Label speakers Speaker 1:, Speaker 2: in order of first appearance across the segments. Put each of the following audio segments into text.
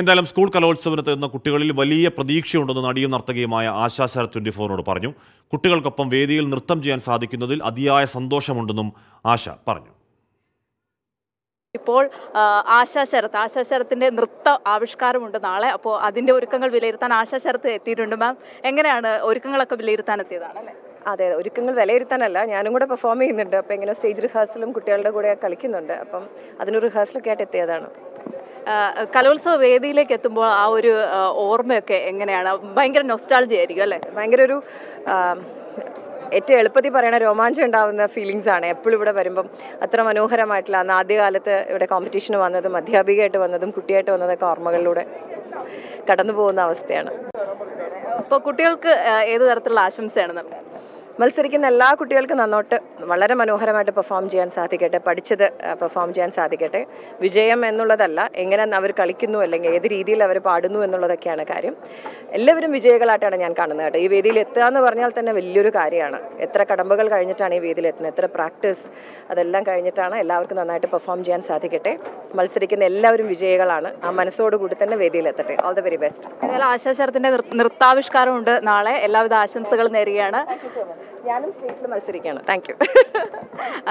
Speaker 1: എന്തായാലും സ്കൂൾ കലോത്സവത്തിന് എത്തുന്ന കുട്ടികളിൽ വലിയ പ്രതീക്ഷയുണ്ടെന്ന് നടിയും നർത്തകിയുമായ ആശാശര ട്വന്റി ട്വന്റി ഫോറിനോട് പറഞ്ഞു. കുട്ടികൾക്കൊപ്പം വേദിയിൽ നൃത്തം ചെയ്യാൻ സാധിക്കുന്നതിൽ അതിയായ സന്തോഷമുണ്ടെന്നും ആശ പറഞ്ഞു.
Speaker 2: ഇപ്പോൾ ആശാ ശരത്ത് ആശാ ശരത്തിന്റെ നൃത്ത ആവിഷ്കാരമുണ്ട് നാളെ. അപ്പോൾ അതിന്റെ ഒരുക്കങ്ങൾ വിലയിരുത്താൻ ആശാ ശരത്ത് എത്തിയിട്ടുണ്ട് മാം. എങ്ങനെയാണ് ഒരുക്കങ്ങളൊക്കെ വിലയിരുത്താൻ എത്തിയതാണ് അല്ലേ?
Speaker 3: അതെ ഒരുക്കങ്ങൾ വിലയിരുത്താനല്ല. ഞാനും കൂടെ പെർഫോം ചെയ്യുന്നുണ്ട്. അപ്പോൾ ഇങ്ങനെ സ്റ്റേജ് റിഹേഴ്സലും കുട്ടികളുടെ കൂടെ കളിക്കുന്നുണ്ട്. അപ്പം അതിന് റിഹേഴ്സലൊക്കെ ആയിട്ട് എത്തിയതാണ്.
Speaker 2: കലോത്സവ വേദിയിലേക്ക് എത്തുമ്പോൾ ആ ഒരു ഓർമ്മയൊക്കെ എങ്ങനെയാണ്? ഭയങ്കര നൊസ്റ്റാൾജി ആയിരിക്കും അല്ലേ?
Speaker 3: ഭയങ്കര ഒരു ഏറ്റവും എളുപ്പത്തിൽ പറയണ രോമാഞ്ചം ഉണ്ടാവുന്ന ഫീലിങ്സ് ആണ്. എപ്പോഴും ഇവിടെ വരുമ്പം അത്ര മനോഹരമായിട്ടുള്ള അന്ന് ആദ്യകാലത്ത് ഇവിടെ കോമ്പറ്റീഷന് വന്നതും അധ്യാപികയായിട്ട് വന്നതും കുട്ടിയായിട്ട് വന്നതൊക്കെ ഓർമ്മകളിലൂടെ കടന്നു പോകുന്ന അവസ്ഥയാണ്.
Speaker 2: അപ്പോൾ കുട്ടികൾക്ക് ഏത് തരത്തിലുള്ള ആശംസയാണ് നൽകുന്നത്?
Speaker 3: മത്സരിക്കുന്ന എല്ലാ കുട്ടികൾക്കും നന്നോട്ട് വളരെ മനോഹരമായിട്ട് പെർഫോം ചെയ്യാൻ സാധിക്കട്ടെ പഠിച്ചത് പെർഫോം ചെയ്യാൻ സാധിക്കട്ടെ. വിജയം എന്നുള്ളതല്ല എങ്ങനെ അവർ കളിക്കുന്നു അല്ലെങ്കിൽ ഏത് രീതിയിൽ അവർ പാടുന്നു എന്നുള്ളതൊക്കെയാണ് കാര്യം. എല്ലാവരും വിജയികളായിട്ടാണ് ഞാൻ കാണുന്നത് കേട്ടോ. ഈ വേദിയിൽ എത്തുക എന്ന് പറഞ്ഞാൽ തന്നെ വലിയൊരു കാര്യമാണ്. എത്ര കടമ്പകൾ കഴിഞ്ഞിട്ടാണ് ഈ വേദിയിൽ എത്തുന്നത്? എത്ര പ്രാക്ടീസ് അതെല്ലാം കഴിഞ്ഞിട്ടാണ് എല്ലാവർക്കും നന്നായിട്ട് പെർഫോം ചെയ്യാൻ സാധിക്കട്ടെ. മത്സരിക്കുന്ന എല്ലാവരും വിജയികളാണ്. ആ മനസ്സോടുകൂടി തന്നെ വേദിയിൽ എത്തട്ടെ. ഓൾ ദ വെരി ബെസ്റ്റ്
Speaker 2: എന്തായാലും ആശാ ശരത്തിന്റെ നൃ- നൃത്താവിഷ്കാരമുണ്ട് നാളെ എല്ലാവിധ ആശംസകളും നേരുകയാണ്.
Speaker 3: ഞാനും സ്റ്റേറ്റിൽ മത്സരിക്കുകയാണ് താങ്ക് യു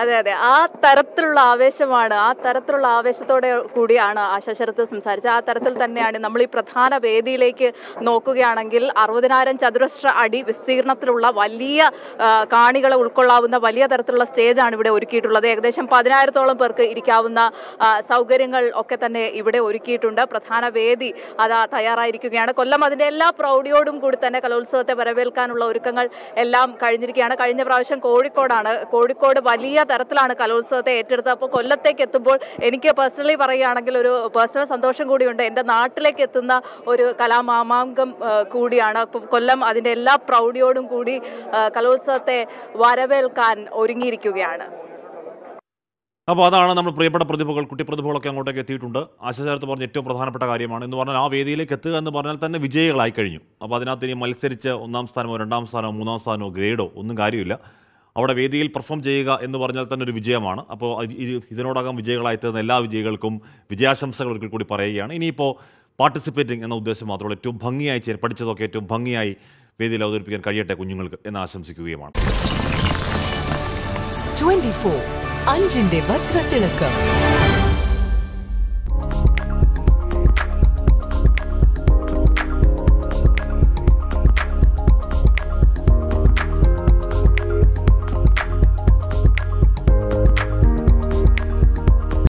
Speaker 2: അതെ അതെ. ആ തരത്തിലുള്ള ആവേശമാണ് ആ തരത്തിലുള്ള ആവേശത്തോടെ കൂടിയാണ് ആശാ ശരത്ത് സംസാരിച്ചത്. ആ തരത്തിൽ തന്നെയാണ് നമ്മൾ ഈ പ്രധാന വേദിയിലേക്ക് നോക്കുകയാണെങ്കിൽ അറുപതിനായിരം ചതുരശ്ര അടി വിസ്തീർണത്തിലുള്ള വലിയ കാണികളെ ഉൾക്കൊള്ളാവുന്ന വലിയ തരത്തിലുള്ള സ്റ്റേജാണ് ഇവിടെ ഒരുക്കിയിട്ടുള്ളത്. ഏകദേശം പതിനായിരത്തോളം പേർക്ക് ഇരിക്കാവുന്ന സൗകര്യങ്ങൾ ഒക്കെ തന്നെ ഇവിടെ ഒരുക്കിയിട്ടുണ്ട്. പ്രധാന വേദി അതാ തയ്യാറായിരിക്കുകയാണ്. കൊല്ലം അതിന്റെ എല്ലാ പ്രൗഢിയോടും കൂടി തന്നെ കലോത്സവത്തെ വരവേൽക്കാനുള്ള ഒരുക്കങ്ങൾ എല്ലാം കഴിഞ്ഞിരിക്കുകയാണ് കഴിഞ്ഞ പ്രാവശ്യം കോഴിക്കോടാണ്. കോഴിക്കോട് വലിയ തരത്തിലാണ് കലോത്സവത്തെ ഏറ്റെടുത്തത്. അപ്പോൾ കൊല്ലത്തേക്ക് എത്തുമ്പോൾ എനിക്ക് പേഴ്സണലി പറയുകയാണെങ്കിൽ ഒരു പേഴ്സണൽ സന്തോഷം കൂടിയുണ്ട്. എന്റെ നാട്ടിലേക്ക് എത്തുന്ന ഒരു കലാമാമാങ്കം കൂടിയാണ്. കൊല്ലം അതിന്റെ എല്ലാ പ്രൗഢിയോടും കൂടി കലോത്സവത്തെ വരവേൽക്കാൻ ഒരുങ്ങിയിരിക്കുകയാണ്.
Speaker 1: അപ്പോൾ അതാണ് നമ്മൾ പ്രിയപ്പെട്ട പ്രതിഭകൾ കുട്ടി പ്രതിഭകളൊക്കെ അങ്ങോട്ടേക്ക് എത്തിയിട്ടുണ്ട്. ആശാചാരത്ത് പറഞ്ഞ ഏറ്റവും പ്രധാനപ്പെട്ട കാര്യമാണ്. എന്ന് പറഞ്ഞാൽ ആ വേദിയിലേക്ക് എത്തുക എന്ന് പറഞ്ഞാൽ തന്നെ വിജയികളായി കഴിഞ്ഞു. അപ്പോൾ അതിനകത്ത് ഇനി മത്സരിച്ച് ഒന്നാം സ്ഥാനമോ രണ്ടാം സ്ഥാനമോ മൂന്നാം സ്ഥാനമോ ഗ്രേഡോ ഒന്നും കാര്യമില്ല. അവിടെ വേദിയിൽ പെർഫോം ചെയ്യുക എന്ന് പറഞ്ഞാൽ തന്നെ ഒരു വിജയമാണ്. അപ്പോൾ ഇത് ഇത് ഇതിനോടകം വിജയികളായി തീർന്ന എല്ലാ വിജയികൾക്കും വിജയാശംസകൾ ഒരിക്കൽ കൂടി പറയുകയാണ്. ഇനിയിപ്പോൾ പാർട്ടിസിപ്പേറ്റിംഗ് എന്ന ഉദ്ദേശം മാത്രമല്ല ഏറ്റവും ഭംഗിയായി ചെയ്യാൻ പഠിച്ചതൊക്കെ ഏറ്റവും ഭംഗിയായി വേദിയിൽ അവതരിപ്പിക്കാൻ കഴിയട്ടെ കുഞ്ഞുങ്ങൾക്ക് എന്ന് ആശംസിക്കുകയുമാണ്.
Speaker 4: 24 അഞ്ചിന്റെ വജ്രത്തിളക്കം.